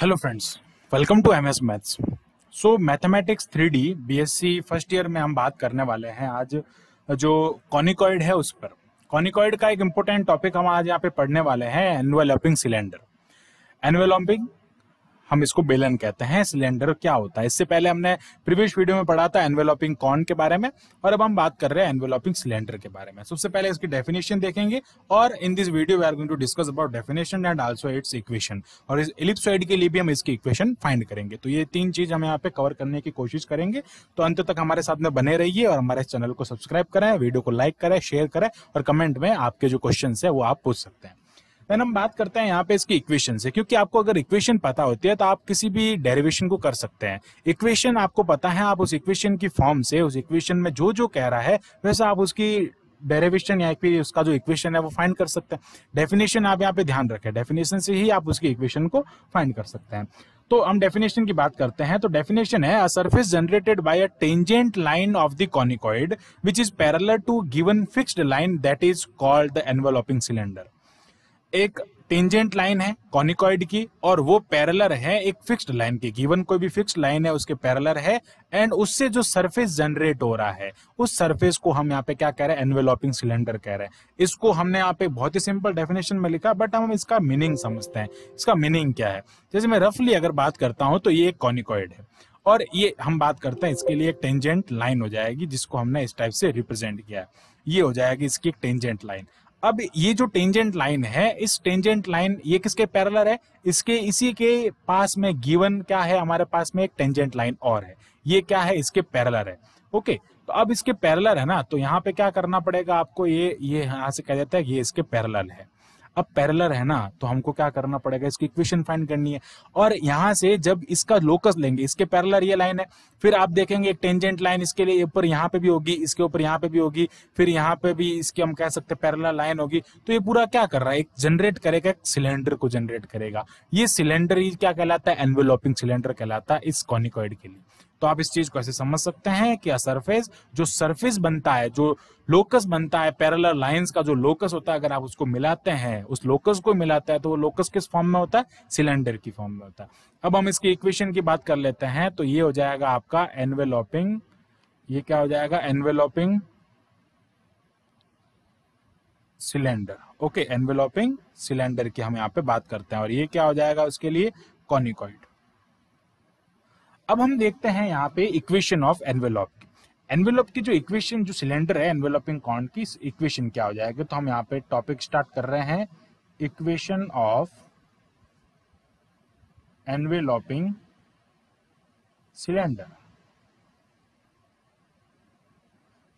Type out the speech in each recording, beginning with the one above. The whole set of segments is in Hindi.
Hello friends welcome to MS maths so mathematics three D B S C first year में हम बात करने वाले हैं आज, जो कॉनिकॉइड है उस पर। कॉनिकॉइड का एक इम्पोर्टेंट टॉपिक हम आज यहाँ पे पढ़ने वाले हैं एनवेलपिंग सिलेंडर एनवेलपिंग हम इसको बेलन कहते हैं, सिलेंडर क्या होता है? इससे पहले हमने प्रीवियस वीडियो में पढ़ा था एनवेलपिंग कॉन के बारे में, और अब हम बात कर रहे हैं एनवेलपिंग सिलेंडर के बारे में। सबसे पहले इसकी डेफिनेशन देखेंगे, और in this video we are going to discuss about definition and also its equation और इस इलिप्सॉइड के लिए भी हम इसकी इक्वेशन फाइंड करेंगे। तो ये तीन चीज़ हम यहाँ पे कवर करने की कोशिश करेंगे। तो अंत तक हमारे साथ में बने रहिए, और हमारे चैनल को सब्सक्राइब करें, वीडियो को लाइक करें शेयर करें, और कमेंट में आपके जो क्वेश्चन है वो आप पूछ सकते हैं। देन हम बात करते हैं यहाँ पे इसकी इक्वेशन से, क्योंकि आपको अगर इक्वेशन पता होती है तो आप किसी भी डेरिवेशन को कर सकते हैं। इक्वेशन आपको पता है, आप उस इक्वेशन की फॉर्म से, उस इक्वेशन में जो जो कह रहा है, वैसे आप उसकी डेरिवेशन या फिर उसका जो इक्वेशन है वो फाइंड कर सकते हैं। डेफिनेशन आप यहाँ पे ध्यान रखें। डेफिनेशन से ही आप उसकी इक्वेशन को फाइंड कर सकते हैं। तो हम डेफिनेशन की बात करते हैं। तो डेफिनेशन है a surface generated by a tangent line of the conicoid which is parallel to given fixed line that is called the enveloping cylinder एक टेंजेंट लाइन है कॉनिकॉइड की और वो पैरेलर है एक फिक्स्ड लाइन की। गिवन कोई भी फिक्स्ड लाइन है, उसके पैरेलर है एंड उससे जो सरफेस जनरेट हो रहा है, उस सरफेस को हम यहाँ पे क्या कह रहे हैं? एनवेलपिंग सिलेंडर कह रहे हैं। इसको हमने यहाँ पे बहुत ही सिंपल डेफिनेशन में लिखा बट हम इसका मीनिंग समझते हैं। इसका मीनिंग क्या है? जैसे मैं रफली अगर बात करता हूँ तो ये एक कॉनिकॉइड है। और ये हम बात करते हैं, इसके लिए एक टेंजेंट लाइन हो जाएगी, जिसको हमने इस टाइप से रिप्रेजेंट किया है। ये हो जाएगी इसकी टेंजेंट लाइन अब ये जो टेंजेंट लाइन है, इस टेंजेंट लाइन ये किसके पैरलर है? इसके, इसी के पास में गिवन क्या है? हमारे पास में एक टेंजेंट लाइन और है। ये क्या है? इसके पैरलर है। ओके तो अब इसके पैरलर है ना तो यहाँ पे क्या करना पड़ेगा आपको? ये ये यहाँ से कह देता है ये इसके पैरलर है। अब पैरलर है ना तो हमको क्या करना पड़ेगा? इसकी इक्वेशन फाइंड करनी है। और यहाँ से जब इसका लोकस लेंगे, इसके पैरलर ये लाइन है, फिर आप देखेंगे एक टेंजेंट लाइन इसके लिए ऊपर यहाँ पे भी होगी, इसके ऊपर यहाँ पे भी होगी, फिर यहाँ पे भी इसकी हम कह सकते हैं पैरलर लाइन होगी। तो ये पूरा क्या कर रहा है? एक जनरेट करेगा, एक सिलेंडर को जनरेट करेगा। ये सिलेंडर क्या कहलाता है? एनवेलोपिंग सिलेंडर कहलाता है इस कॉनिकॉइड के लिए। तो आप इस चीज़ को ऐसे समझ सकते हैं कि सरफेस जो सरफेस बनता है, जो लोकस बनता है पैरेलल लाइंस का जो लोकस होता है, अगर आप उसको मिलाते हैं, उस लोकस को मिलाता है तो वो लोकस किस फॉर्म में होता है? सिलेंडर की फॉर्म में होता है। अब हम इसकी इक्वेशन की बात कर लेते हैं तो ये हो जाएगा आपका एनवेलोपिंग ये क्या हो जाएगा? Enveloping cylinder okay enveloping cylinder की हम यहाँ पे बात करते हैं, और ये क्या हो जाएगा उसके लिए? कॉनिकॉइड अब हम देखते हैं यहाँ पे इक्वेशन ऑफ़ एनवेलॉप की। एनवेलॉप की जो इक्वेशन जो सिलेंडर है एनवेलपिंग कॉन की इक्वेशन क्या हो जाएगा? तो हम यहाँ पे टॉपिक स्टार्ट कर रहे हैं। इक्वेशन ऑफ़ एनवेलपिंग सिलेंडर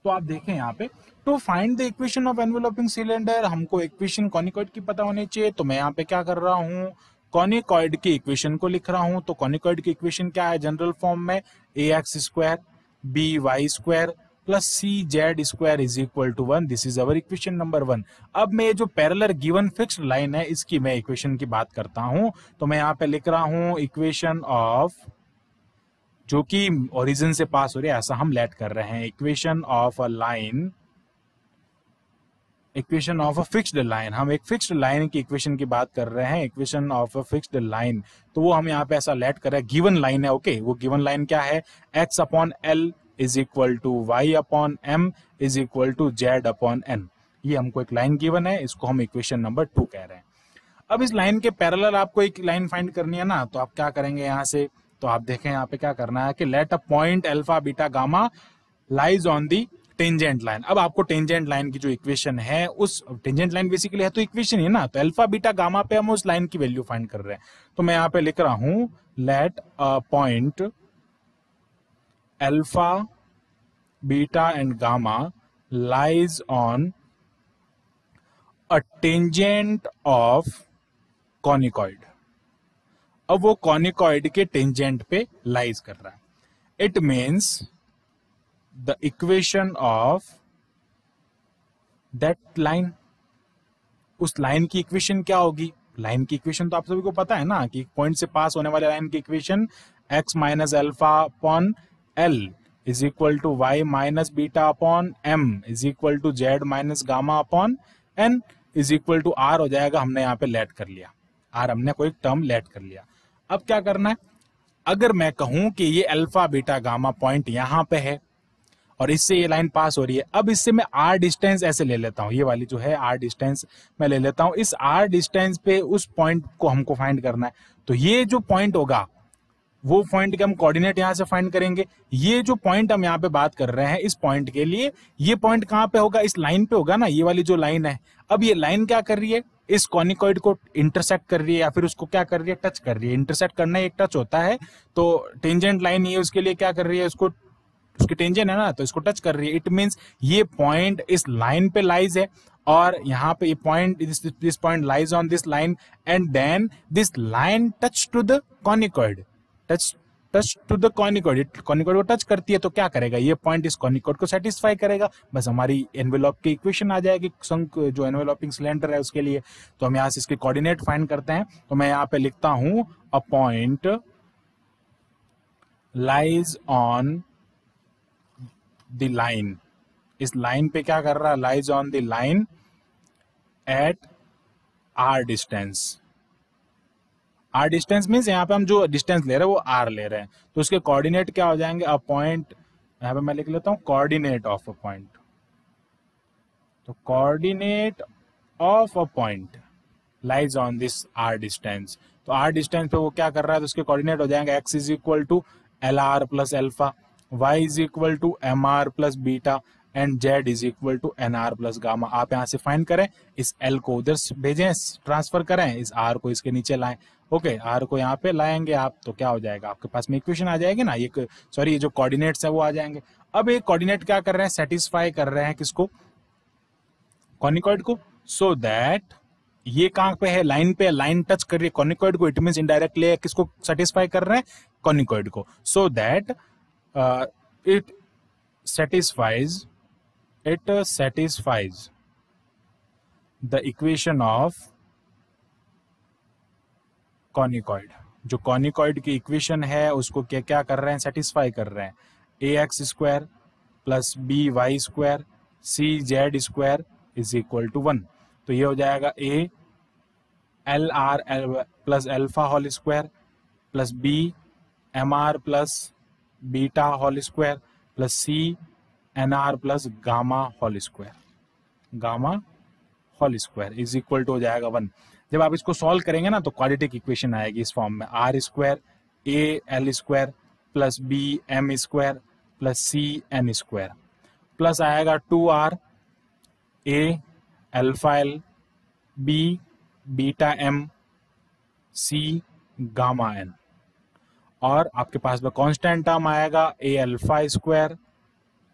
तो आप देखें यहाँ पे to find the equation of enveloping cylinder हमको इक्वेशन कॉनिकॉइड की पता होनी चाहिए। तो मैं यहाँ पे क्या कर रहा हूँ? कॉनिकॉइड की इक्वेशन को लिख रहा हूँ तो कॉनिकॉइड की इक्वेशन क्या है? जनरल फॉर्म में a x square b y square plus c z square is equal to one this is our equation number one अब मैं जो पैरेलर गिवन फिक्स लाइन है, इसकी मैं इक्वेशन की बात करता हूँ। तो मैं यहाँ पे लिख रहा हूँ इक्वेशन ऑफ़ जो कि ओरिजिन से पास हो रही है, ऐसा हम लेट कर रहे हैं। Equation of a line equation of a fixed line हम एक फिक्स्ड लाइन की इक्वेशन की बात कर रहे हैं equation of a fixed line तो वो हम यहाँ पे ऐसा लेट कर रहे हैं गिवन लाइन है ओके okay? वो गिवन लाइन क्या है? X upon l is equal to y upon m is equal to z upon n ये हमको एक लाइन गिवन है, इसको हम इक्वेशन नंबर टू कह रहे हैं। अब इस लाइन के पैरेलल आपको एक लाइन फाइंड करनी है ना तो आप क्या करेंगे यहाँ से? तो आप देखें यहाँ पे क्या करना है कि let a point alpha beta gamma lies on the tangent line अब आपको टेंजेंट लाइन की जो इक्वेशन है, उस टेंजेंट लाइन बेसिकली है तो इक्वेशन ही ना। तो अल्फ़ा बीटा गामा पे हम उस लाइन की वैल्यू फाइंड कर रहे हैं। तो मैं यहाँ पे लिख रहा हूँ let a point alpha beta and gamma lies on a tangent of conicoid अब वो कॉनिकॉइड के टेंजेंट पे लाइज कर रहा है। It means the equation of that line, उस लाइन की इक्वेशन क्या होगी? लाइन की इक्वेशन तो आप सभी को पता है ना कि पॉइंट से पास होने वाले लाइन की equation x minus alpha upon l is equal to y minus beta upon m is equal to z minus gamma upon n is equal to r हो जाएगा, हमने यहाँ पे लेट कर लिया। आर हमने कोई टर्म लेट कर लिया। अब क्या करना है? अगर मैं कहूँ कि ये अल्फ़ा बीटा गामा पॉइंट यहाँ पे है और इससे ये लाइन पास हो रही है। अब इससे मैं आर डिस्टेंस ऐसे ले लेता हूँ। ये वाली जो है आर डिस्टेंस मैं ले लेता हूँ। इस आर डिस्टेंस पे उस पॉइंट को हमको फाइंड करना है। तो ये जो पॉइंट होगा, वो पॉइंट के हम कोऑर्डिनेट यहाँ से फाइंड करेंगे। ये जो पॉइंट हम यहाँ पे बात कर रहे हैं, इस पॉइंट के लिए, ये पॉइंट कहाँ पे होगा? इस लाइन पे होगा ना? ये वाली जो लाइन है। अब ये लाइन क्या कर रही है? इस कॉनिकॉइड को इंटरसेक्ट कर रही है या फिर उसको क्या कर रही है? टच कर रही है। इंटरसेक्ट करना एक टच होता है। तो टेंजेंट लाइन ये उसके लिए क्या कर रही है? उसको उसकी टेंजन है ना तो इसको टच कर रही है। इट मीन्स ये पॉइंट इस लाइन पे लाइज है और यहाँ पे ये point this point lies on this line and then this line touch to the conicoid touch touch to the conicoid conicoid को टच करती है तो क्या करेगा? ये पॉइंट इस कॉनिकॉइड को सेटिस्फाई करेगा। बस हमारी एनवेलॉप की इक्वेशन आ जाएगी। संक जो एनवेलॉपिंग सिलेंडर है उसके लिए। तो हम यहाँ से इसके कोऑर्डिनेट फाइंड करते हैं। तो मैं यहाँ पे लिखता हूँ a point lies on the line इस लाइन पे क्या कर रहा? है lies on the line at r distance r distance means यहाँ पे हम जो डिस्टेंस ले रहे हैं, वो आर ले रहे हैं। तो उसके कोऑर्डिनेट क्या हो जाएँगे? अ पॉइंट यहाँ पे मैं लिख लेता हूँ कोऑर्डिनेट ऑफ़ अ पॉइंट तो coordinate of a point lies on this r distance तो आर डिस्टेंस पे वो क्या कर रहा है? तो उसके कोऑर्डिनेट हो जाएँगे x is equal to l r plus alpha y is equal to m r plus beta and z is equal to n r plus gamma आप यहाँ से फाइंड करें इस एल को उधर भेजें ट्रांसफ़र करें इस आर को इसके नीचे लाएँ। ओके okay, आर को यहाँ पे लाएँगे आप तो क्या हो जाएगा? आपके पास में इक्वेशन आ जाएगी ना ये सॉरी ये जो कोऑर्डिनेट्स है वो आ जाएँगे। अब ये कोऑर्डिनेट क्या कर रहे हैं? सेटिस्फाई कर रहे हैं किसको? कॉनिकॉइड को। सो so दैट ये कहाँ पे है? लाइन पे लाइन टच कर रही है कॉनिकॉइड को इट मीन इनडायरेक्टली किसको सेटिस्फाई कर रहे हैं? कॉनिकॉइड को। So so that it satisfies it satisfies the equation of conicoid जो कॉनिकॉइड की इक्वेशन है, उसको क्या क्या कर रहे हैं? सेटिस्फाई कर रहे हैं। A x square plus b y square c z square is equal to one तो ये हो जाएगा a l r l plus alpha whole square plus b m r plus beta whole square plus c n r plus gamma whole square. Gamma whole square is equal to हो जाएगा वन। जब आप इसको सॉल्व करेंगे ना तो क्वाड्रेटिक इक्वेशन आएगी इस फॉर्म में। R square a l square plus b m square plus c n square plus आएगा two r a alpha l b beta m c gamma n और आपके पास में कांस्टेंट टर्म आएगा a alpha square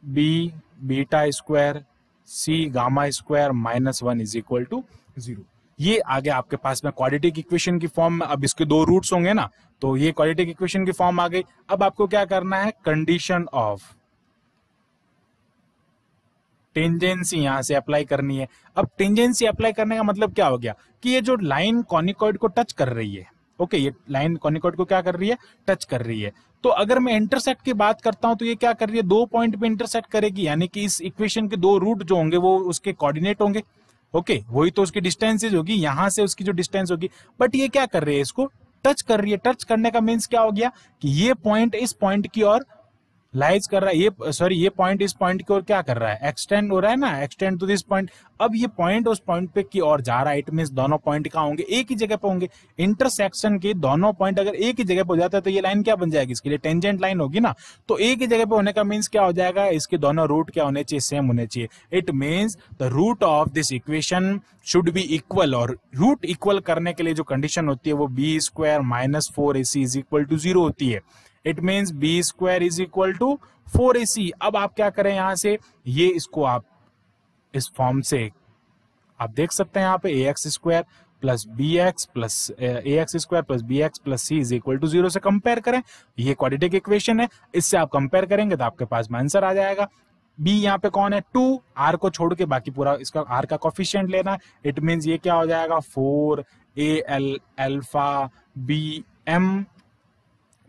b beta square c gamma square minus one is equal to zero ये आगे आपके पास में क्वाड्रेटिक इक्वेशन की फॉर्म में, अब इसके दो रूट्स होंगे ना तो ये क्वाड्रेटिक इक्वेशन की फॉर्म आ गई। अब आपको क्या करना है? कंडीशन ऑफ़ टेंजेंसी यहाँ से अप्लाई करनी है। अब टेंजेंसी अप्लाई करने का मतलब क्या हो गया? कि ये जो लाइन कॉनिकॉइड को टच कर रही है ओके, ये लाइन कॉनिकॉर्ड को क्या कर रही है? टच कर रही है। तो अगर मैं इंटरसेक्ट की बात करता हूँ तो ये क्या कर रही है? दो पॉइंट पे इंटरसेक्ट करेगी, यानी कि इस इक्वेशन के दो रूट जो होंगे, वो उसके कोऑर्डिनेट होंगे। ओके, वही तो उसकी डिस्टेंसेज होगी, यहाँ से उसकी जो डिस्टेंस होगी। बट ये क्या कर रही है इसको? टच कर रही है। टच करने का मीन्स क्या हो गया कि ये पॉइंट इस पॉइंट की ओर लाइज कर रहा है, ये सॉरी ये पॉइंट इस पॉइंट की ओर क्या कर रहा है? एक्सटेंड हो रहा है ना? एक्सटेंड टू दिस पॉइंट अब ये पॉइंट उस पॉइंट पे की ओर जा रहा है इट मीन दोनों पॉइंट कहाँ होंगे? एक ही जगह पे होंगे। इंटरसेक्शन के दोनों पॉइंट अगर एक ही जगह पे हो जाता है तो ये लाइन क्या बन जाएगी? इसके लिए टेंजेंट लाइन होगी ना? तो एक ही जगह पे होने का मीन्स क्या हो जाएगा? इसके दोनों रूट क्या होने चाहिए? सेम होने चाहिए। It means the root of this equation should be equal और रूट इक्वल करने के लिए जो कंडीशन होती है, वो b square minus four a c is equal to zero होती है। It means b square is equal to four a c अब आप क्या करें यहाँ से? ये इसको आप इस फॉर्म से आप देख सकते हैं यहाँ पे a x square plus b x plus a x square plus b x plus c is equal to zero से कंपेयर करें। ये क्वाड्रेटिक इक्वेशन है। इससे आप कंपेयर करेंगे तो आपके पास में आंसर आ जाएगा। बी यहाँ पे कौन है? टू आर को छोड़ के बाकी पूरा इसका आर का कॉफिशियंट लेना इट मीन ये क्या हो जाएगा? Four a l alpha b m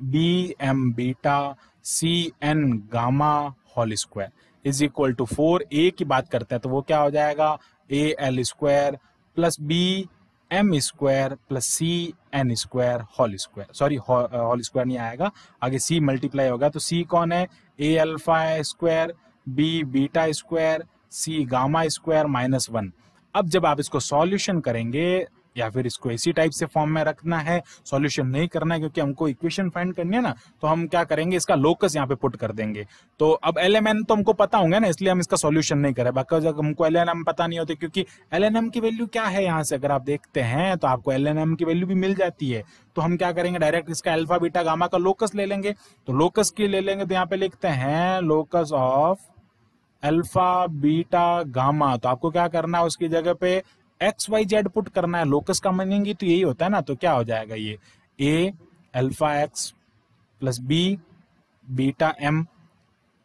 b m beta c n gamma whole square is equal to four a की बात करते हैं तो वो क्या हो जाएगा? A l square plus b m square plus c n square whole square sorry whole square नहीं आएगा। आगे सी मल्टीप्लाई होगा तो सी कौन है? A alpha square b beta square c gamma square minus one अब जब आप इसको सॉल्यूशन करेंगे या फिर इसको इसी टाइप से फॉर्म में रखना है सॉल्यूशन नहीं करना है, क्योंकि हमको इक्वेशन फाइंड करनी है ना तो हम क्या करेंगे, इसका लोकस यहाँ पे पुट कर देंगे। तो अब एल तो हमको पता होंगे ना, इसलिए हम इसका सॉल्यूशन नहीं करें। बाकी जब हमको एलएनएम पता नहीं होते, क्योंकि एलएनएम की वैल्यू क्या है यहाँ से? अगर आप देखते हैं तो आपको एलएनएम की वैल्यू भी मिल जाती है। तो हम क्या करेंगे डायरेक्ट इसका अल्फ़ा बीटा गामा का लोकस ले लेंगे। तो लोकस की ले लेंगे तो यहाँ पे लिखते हैं locus of alpha beta gamma तो आपको क्या करना है, उसकी जगह पे एक्स वाई जेड पुट करना है लोकस का मीनिंग तो यही होता है ना तो क्या हो जाएगा ये? A alpha x plus b beta m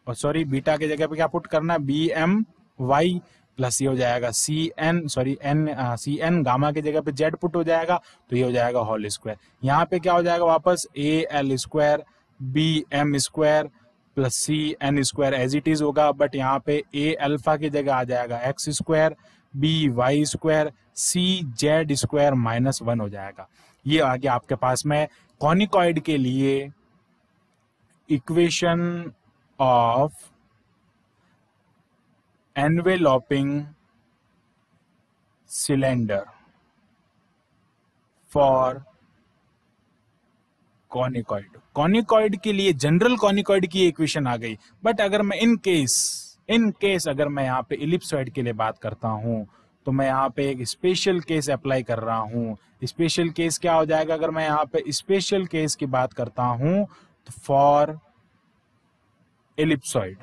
और सॉरी बीटा के जगह पे क्या पुट करना है? बी एम वाई प्लस ये हो जाएगा c n sorry n c n gamma की जगह पे जेड पुट हो जाएगा तो ये हो जाएगा होल स्क्वायर यहाँ पे क्या हो जाएगा वापस? A l square b m square plus c n square as it is होगा बट यहाँ पे ए अल्फ़ा की जगह आ जाएगा x square b y square, c z square minus one हो जाएगा। ये आ गया आपके पास में कॉनिकॉइड के लिए equation of enveloping cylinder for conicoid. Conicoid के लिए, जनरल कॉनिकॉइड की इक्वेशन आ गई, बट अगर मैं इन केस इन केस अगर मैं यहाँ पे इलिप्सॉइड के लिए बात करता हूँ तो मैं यहाँ पे एक स्पेशल केस अप्लाई कर रहा हूँ। स्पेशल केस क्या हो जाएगा? अगर मैं यहाँ पे स्पेशल केस की बात करता हूँ तो फॉर एलिप्सॉइड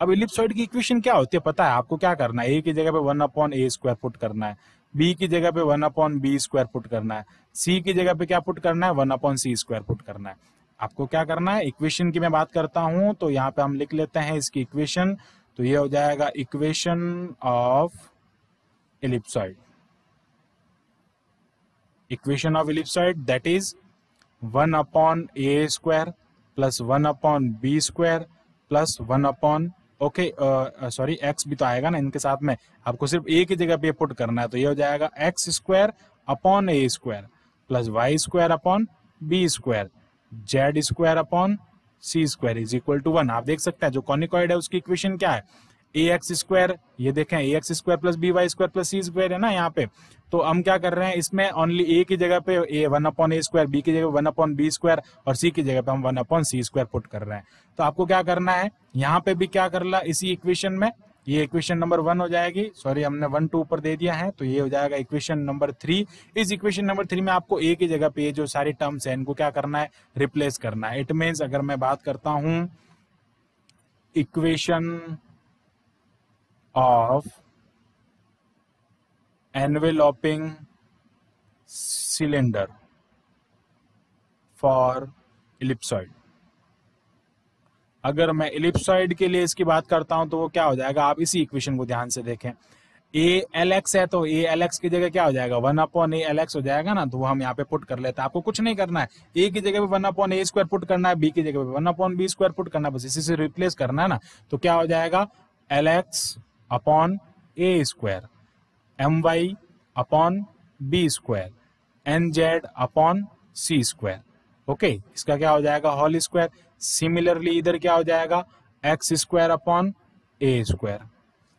अब इलिप्सॉइड की इक्वेशन क्या होती है पता है? आपको क्या करना है? ए की जगह पे one upon a square put करना है। बी की जगह पे one upon b square put करना है। सी की जगह पे क्या पुट करना है? One upon c square put करना है। आपको क्या करना है? इक्वेशन की मैं बात करता हूँ तो यहाँ पे हम लिख लेते हैं इसकी इक्वेशन तो ये हो जाएगा equation of ellipsoid equation of ellipsoid that is one upon a square plus one upon b square plus one upon okay sorry x भी तो आएगा ना इनके साथ में। आपको सिर्फ़ ए की जगह पे पुट करना है तो ये हो जाएगा x square upon a square plus y square upon b square z square upon c square is equal to one आप देख सकते हैं, जो कॉनिकॉइड है, उसकी इक्वेशन क्या है? ए एक्स स्क्वायर ये देखें a x square plus b y square plus c square है ना यहाँ पे? तो हम क्या कर रहे हैं, इसमें ओनली ए की जगह पे a one upon a square b की जगह वन अपॉन बी स्क्वायर और सी की जगह पे हम one upon c square put कर रहे हैं। तो आपको क्या करना है, यहाँ पे भी क्या कर ला, इसी इक्वेशन में ये इक्वेशन नंबर वन हो जाएगी। सॉरी हमने वन टू ऊपर दे दिया है तो ये हो जाएगा इक्वेशन नंबर थ्री इस इक्वेशन नंबर थ्री में आपको ए की जगह पे जो सारी टर्म्स है, इनको क्या करना है? रिप्लेस करना है। इट मीन्स अगर मैं बात करता हूँ equation of enveloping cylinder for ellipsoid अगर मैं इलिप्सॉइड के लिए इसकी बात करता हूँ तो वो क्या हो जाएगा? आप इसी इक्वेशन को ध्यान से देखें। ए एल एक्स है तो ए एल एक्स की जगह क्या हो जाएगा? One upon a l x हो जाएगा ना? तो वो हम यहाँ पे पुट कर लेते हैं। आपको कुछ नहीं करना है। ए की जगह पे one upon a square put करना है बी की जगह पे one upon b square put करना है, बस इसी से रिप्लेस करना है ना? तो क्या हो जाएगा? L x upon a square m y upon b square n z upon c square okay इसका क्या हो जाएगा? होल स्क्वायर सिमिलरली इधर क्या हो जाएगा? X square upon a square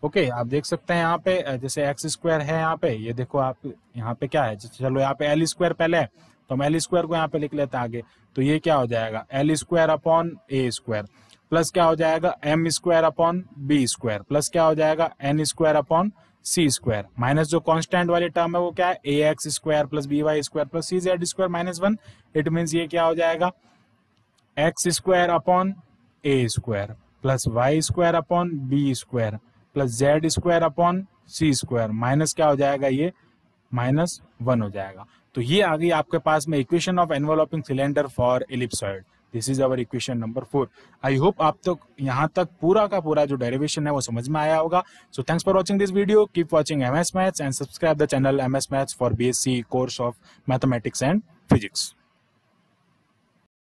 okay आप देख सकते हैं यहाँ पे जैसे एक्स स्क्वायर है यहाँ पे, ये देखो आप यहाँ पे क्या है? चलो यहाँ पे एल स्क्वायर पहले तो हम एल स्क्वायर को यहाँ पे लिख लेते हैं आगे तो ये क्या हो जाएगा? L square upon a square plus क्या हो जाएगा? M square upon b square plus क्या हो जाएगा? N square upon c square minus जो कांस्टेंट वाली टर्म है वो क्या है? A x square plus b y square plus c z square minus one it mean ये क्या हो जाएगा? X square upon a square plus y square upon b square plus z square upon c square minus क्या हो जाएगा ये? माइनस वन हो जाएगा। तो ये आ गई आपके पास में equation of enveloping cylinder for ellipsoid this is our equation number four I hope आप तो यहाँ तक पूरा का पूरा जो डेरिवेशन है वो समझ में आया होगा। So thanks for watching this video keep watching M S Maths and subscribe the channel M S Maths for B S C course of mathematics and physics